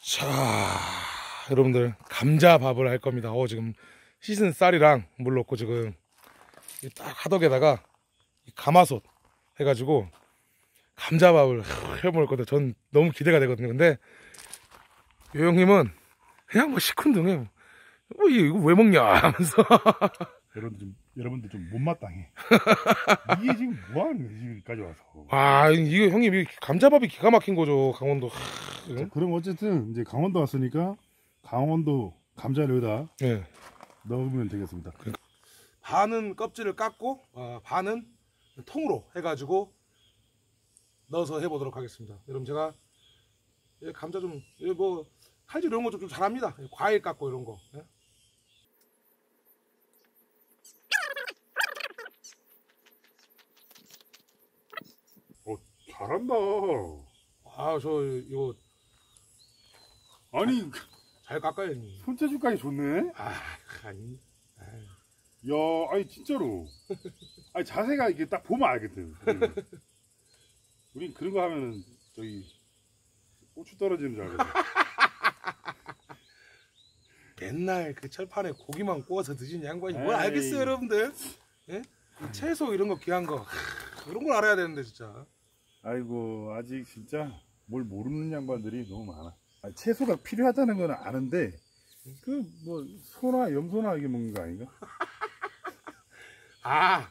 자, 여러분들 감자밥을 할 겁니다. 어, 지금 씻은 쌀이랑 물 넣고 지금 이딱 하덕에다가 이 가마솥 해가지고 감자밥을 해 먹을 건데 전 너무 기대가 되거든요. 근데 요 형님은 그냥 뭐 시큰둥해. 뭐 이거 왜 먹냐 하면서 여러분들 좀 여러분들 좀 못마땅해. 이게 지금 뭐 하는 거야 집까지 와서. 아 이거 형님 이 감자밥이 기가 막힌 거죠 강원도. 하, 자, 그럼 어쨌든 이제 강원도 왔으니까 강원도 감자를 여기다 예. 넣으면 되겠습니다. 반은 껍질을 깎고 어, 반은 통으로 해가지고 넣어서 해보도록 하겠습니다. 여러분 제가 이 감자 좀 뭐 칼질 이런 거 좀 잘합니다. 과일 깎고 이런 거. 예? 잘한다. 아 저 이거 아니 잘 깎아요 형님. 손재주까지 좋네. 아 아니 야 아니 진짜로. 아니 자세가 이게 딱 보면 알거든. 우리는. 우린 그런 거 하면은 저기 고추 떨어지는 줄 알거든. 맨날 그 철판에 고기만 구워서 드시는 양반이 뭘 에이. 알겠어요 여러분들? 예? 이 채소 이런 거 귀한 거 하, 이런 걸 알아야 되는데 진짜. 아이고 아직 진짜 뭘 모르는 양반들이 너무 많아. 아니, 채소가 필요하다는 건 아는데 그 뭐 소나 염소나 이게 먹는 거 아닌가? 아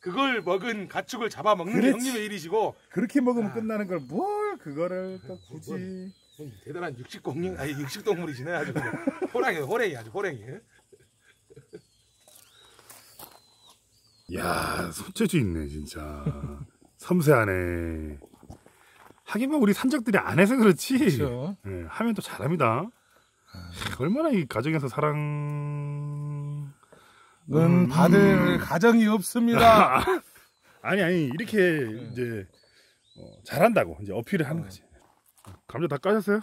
그걸 먹은 가축을 잡아 먹는 게 그렇지. 형님의 일이시고 그렇게 먹으면 아. 끝나는 걸 뭘 그거를 또 굳이 뭐 대단한 육식 공룡 아니 육식 동물이시네 아주. 호랑이 호랭이 아주 호랭이 야 손재주 있네 진짜 섬세하네 하긴 뭐 우리 산적들이 안 해서 그렇지. 그렇죠. 예, 하면 또 잘합니다. 얼마나 이 가정에서 사랑. 는 받을 가정이 없습니다. 아니 아니 이렇게 이제 어, 잘한다고 이제 어필을 하는 거지. 감자 다 까셨어요?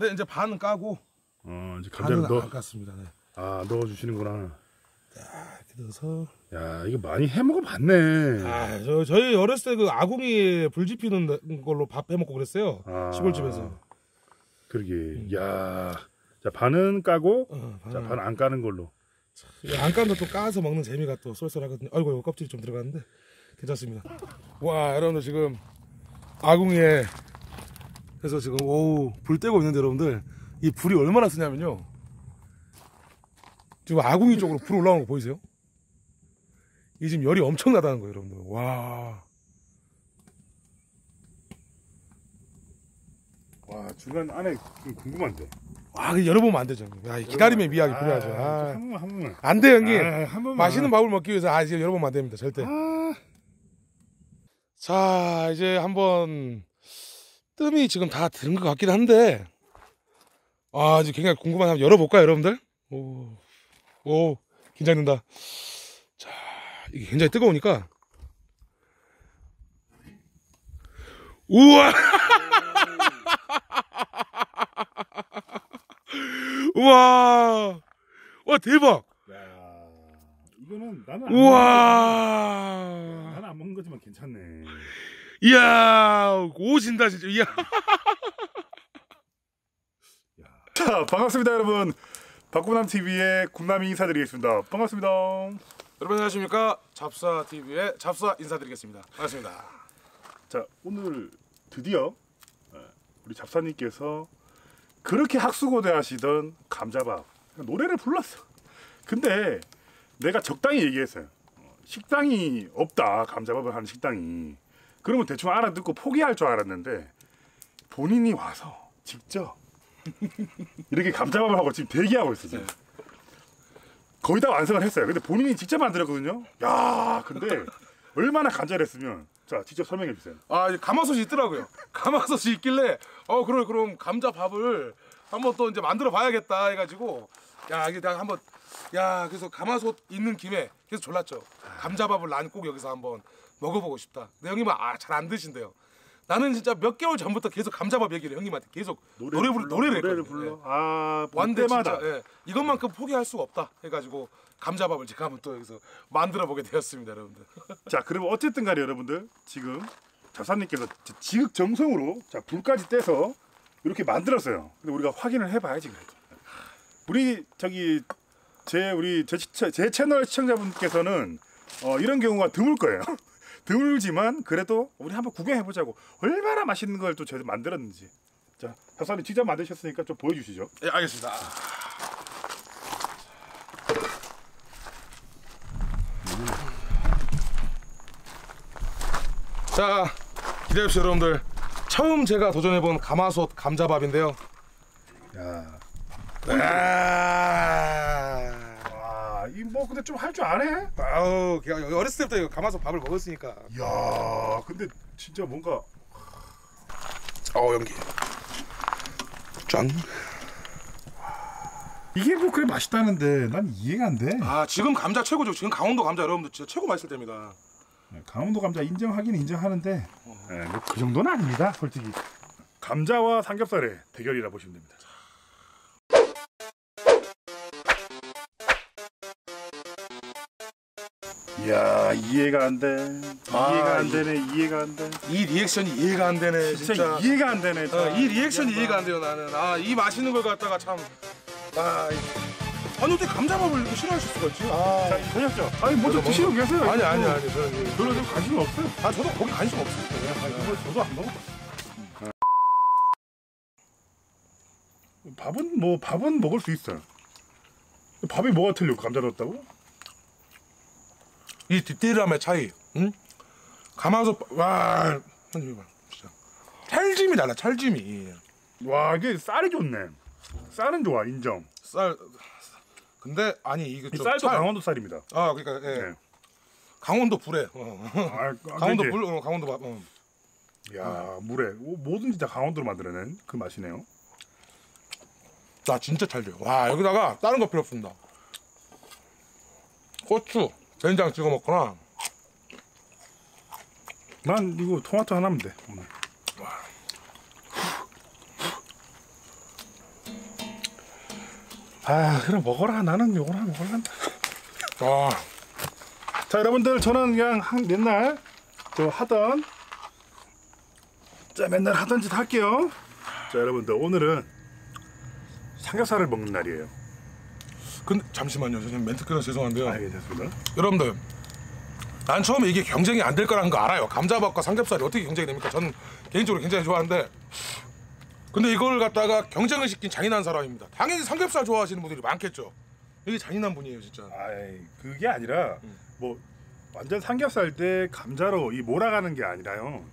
네 이제 반은 까고. 어 이제 감자를 안 깠습니다. 네. 넣아 넣어 주시는구나 이렇게 넣어서 야 이거 많이 해먹어 봤네. 아, 저, 저희 어렸을 때 그 아궁이 불 지피는 걸로 밥 해 먹고 그랬어요. 아, 시골집에서. 그러게. 야 자 반은 까고 어, 자 반- 반안 까는 걸로. 이거 안 까도 또 까서 먹는 재미가 또 쏠쏠하거든요. 아이고 이거 껍질이 좀 들어갔는데. 괜찮습니다. 와 여러분들 지금 아궁이에 그래서 지금 오우 불 떼고 있는데 여러분들 이 불이 얼마나 쓰냐면요. 지금 아궁이 쪽으로 불 올라오는 거 보이세요? 이 지금 열이 엄청나다는 거예요 여러분들. 와. 와 중간 안에 좀 궁금한데 와, 이거 열어보면 안 되죠. 야, 이 기다림의 미학이 필요하죠. 아, 아, 한 번만 한 번만 안 돼, 형님. 아, 한 번만 맛있는 밥을 먹기 위해서 아, 이제 열어보면 안 됩니다. 절대. 아, 자, 이제 한번 뜸이 지금 다 들은 것 같긴 한데, 아, 이제 굉장히 궁금한 한번 열어볼까요, 여러분들? 오, 오, 긴장된다. 자, 이게 굉장히 뜨거우니까. 우와! 우와! 와, 대박! 야 이거는 나는 안 우와! 먹는 나는 안 먹는 거지만 괜찮네 이야, 오진다, 진짜. 이야. 자 반갑습니다 여러분 박구남 TV의 굽남이 인사드리겠습니다 반갑습니다 여러분 안녕하십니까 잡사 TV의 잡사 인사드리겠습니다. 반갑습니다. 자 오늘 드디어 예, 우리 잡사님께서 그렇게 학수고대하시던 감자밥 노래를 불렀어. 근데 내가 적당히 얘기했어요. 어, 식당이 없다 감자밥을 하는 식당이. 그러면 대충 알아듣고 포기할 줄 알았는데 본인이 와서 직접 이렇게 감자밥을 하고 지금 대기하고 있어 지금. 거의 다 완성을 했어요. 근데 본인이 직접 만들었거든요. 야, 근데 얼마나 간절했으면 자 직접 설명해 주세요. 아 이제 가마솥이 있더라고요. 가마솥이 있길래 어 그럼 그럼 감자 밥을 한번 또 이제 만들어 봐야겠다 해가지고 야 이게 내가 한번 야 그래서 가마솥 있는 김에 계속 졸랐죠. 감자밥을 난 꼭 여기서 한번 먹어보고 싶다. 근데 형님은 아잘 안 드신대요. 나는 진짜 몇 개월 전부터 계속 감자밥 얘기를 형님한테 계속 노래 부르 노래를 노래를 했거든요. 불러. 예. 아, 볼 완전 때마다. 진짜 예. 이것만큼 포기할 수가 없다 해가지고 감자밥을 제가 한번 또 여기서 만들어 보게 되었습니다, 여러분들. 자, 그러면 어쨌든 간에 여러분들 지금 작사님께서 지- 지극정성으로 자 불까지 떼서 이렇게 만들었어요. 근데 우리가 확인을 해봐야지 그래도. 우리 저기 제 우리 제, 시청- 제 채널 시청자분께서는 어, 이런 경우가 드물 거예요. 드물지만 그래도 우리 한번 구경해 보자고 얼마나 맛있는 걸또 제가 만들었는지. 자, 작사님 직접 만드셨으니까 좀 보여주시죠. 예, 알겠습니다. 자, 기대해주세요, 여러분들. 처음 제가 도전해본 가마솥 감자밥인데요. 야, 아, 뭐 근데 좀 할 줄 아네? 아우, 그냥 어렸을 때부터 이거 가마솥 밥을 먹었으니까. 야, 근데 진짜 뭔가 어, 연기. 짠. 이게 뭐 그래 맛있다는데 난 이해가 안 돼. 아, 지금 감자 최고죠. 지금 강원도 감자 여러분들 진짜 최고 맛있을 때입니다. 네, 강원도 감자 인정하긴 인정하는데 네, 뭐그 정도는 아닙니다, 솔직히. 감자와 삼겹살의 대결이라 보시면 됩니다. 이야 이해가 안 돼. 아, 이해가 안 이- 되네. 이해가 안 돼. 이 리액션이 이해가 안 되네, 진짜, 진짜. 이해가 안 되네. 어, 이 리액션이 이해가 안 돼요 나는 아 이 맛있는 걸 갖다가 참 아, 이- 아니 어떻게 감자밥을 이렇게 싫어하실 수가 있지 아 자, 보셨죠? 아니 뭐좀 저도 드시고 계세요. 아니 이거. 아니 아니 저는 별로 좀 관심 없어요. 아 저도 거기 관심 없습니다 아니, 이거 저도 안 먹어. 밥은 뭐 밥은 먹을 수 있어요. 밥이 뭐가 틀려? 감자 넣었다고? 이 디테일함의 차이 응? 가마솥 와 진짜 찰짐이 달라 찰짐이 와 이게 쌀이 좋네. 쌀은 좋아 인정. 쌀 근데 아니 이게 쌀도 찰- 강원도 쌀입니다. 아 그러니까 예. 네. 강원도 불에 어. 아, 강원도 이제- 불 어, 강원도 밥 어. 야 물에 오, 뭐든지 다 강원도로 만들어낸 그 맛이네요. 나 진짜 찰져요 와 여기다가 다른 거 필요 없습니다 고추 된장 찍어 먹거나 난 이거 토마토 하나면 돼 오늘. 아 그래 먹어라 나는 요거나 먹을란다. 아 자 여러분들 저는 그냥 한, 맨날 저 하던 자 맨날 하던 짓 할게요. 자 여러분들 오늘은 삼겹살을 먹는 날이에요. 근데 잠시만요 선생님 멘트 끊어서 죄송한데요 아, 예, 됐습니다. 여러분들 난 처음에 이게 경쟁이 안 될 거라는 거 알아요 감자밥과 삼겹살이 어떻게 경쟁이 됩니까 저는 개인적으로 굉장히 좋아하는데 근데 이걸 갖다가 경쟁을 시킨 잔인한 사람입니다 당연히 삼겹살 좋아하시는 분들이 많겠죠 이게 잔인한 분이에요 진짜 아이 그게 아니라 음. 뭐 완전 삼겹살 때 감자로 이 몰아가는 게 아니라요.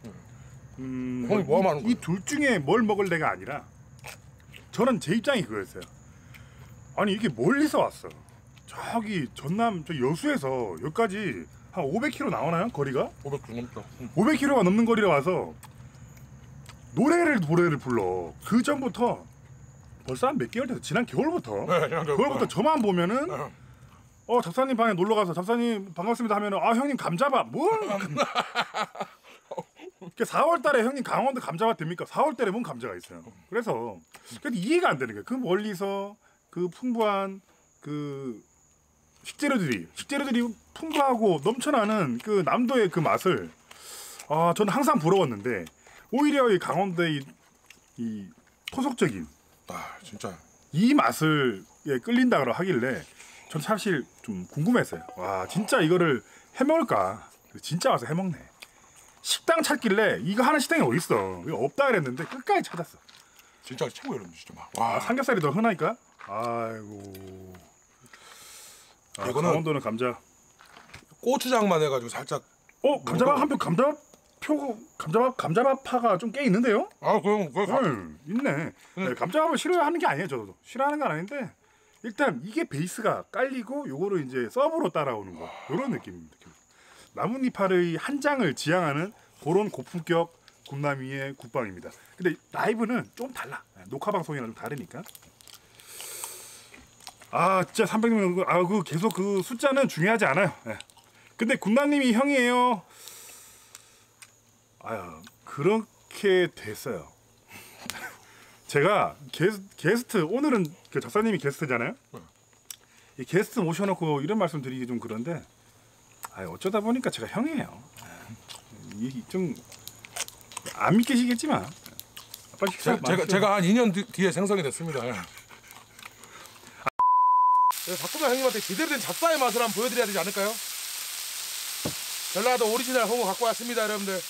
음, 형이 뭐 하면 하는 거예요? 이둘 중에 뭘 먹을래가 아니라 저는 제 입장이 그거였어요. 아니 이게 멀리서 왔어. 저기 전남 저 여수에서 여기까지 한 500km 나오나요 거리가? 500kg 넘죠 응. 500km가 넘는 거리로 와서 노래를 노래를 불러. 그 전부터 벌써 한 몇 개월 돼서 지난 겨울부터 네, 그냥 그걸부터 저만 보면은 어. 어 작사님 방에 놀러 가서 작사님 반갑습니다 하면은 아 형님 감자밥 뭘? 그 4월달에 형님 강원도 감자밥 됩니까? 4월달에 뭔 감자가 있어요. 그래서 이해가 안 되는 거예요. 그 멀리서 그 풍부한 그 식재료들이 식재료들이 풍부하고 넘쳐나는 그 남도의 그 맛을 아 저는 항상 부러웠는데 오히려 이 강원도의 이, 이 토속적인 아 진짜 이 맛을 예, 끌린다고 하길래 전 사실 좀 궁금했어요. 와 진짜 이거를 해먹을까? 진짜 와서 해먹네. 식당 찾길래 이거 하는 식당이 어디 있어? 이거 없다 그랬는데 끝까지 찾았어. 진짜 최고 여러분 진짜 막아와 삼겹살이 더 흔하니까. 아이고. 아, 이거는- 강원도는 감자. 고추장만 해가지고 살짝 어 감자밥 뭐가- 한표 감자밥 표 감자밥 감자밥 파가 좀 꽤 있는데요? 아 그럼 그거 가- 응, 있네. 네, 감자밥을 싫어하는 게 아니에요, 저도. 싫어하는 건 아닌데 일단 이게 베이스가 깔리고 요거를 이제 서브로 따라오는 거. 요런 느낌입니다. 나뭇잎알의 한 장을 지향하는 그런 고품격 굽나미의 국방입니다. 근데 라이브는 좀 달라. 네, 녹화 방송이랑 좀 다르니까. 아, 진짜 300명 아, 그 계속 그 숫자는 중요하지 않아요. 네. 근데 굽나님이 형이에요. 아유, 그렇게 됐어요. 제가 게스, 게스트 오늘은 그 작사님이 게스트잖아요. 이 게스트 모셔놓고 이런 말씀 드리기 좀 그런데 아 어쩌다 보니까 제가 형이에요. 이- 좀안 믿기시겠지만 빨리 식사 제, 제가 제가 한 2년 뒤, 뒤에 생성이 됐습니다. 예. 네, 박구만 형님한테 제대로 된 잡사의 맛을 한번 보여드려야 되지 않을까요? 전라도 오리지널 홍어 갖고 왔습니다, 여러분들.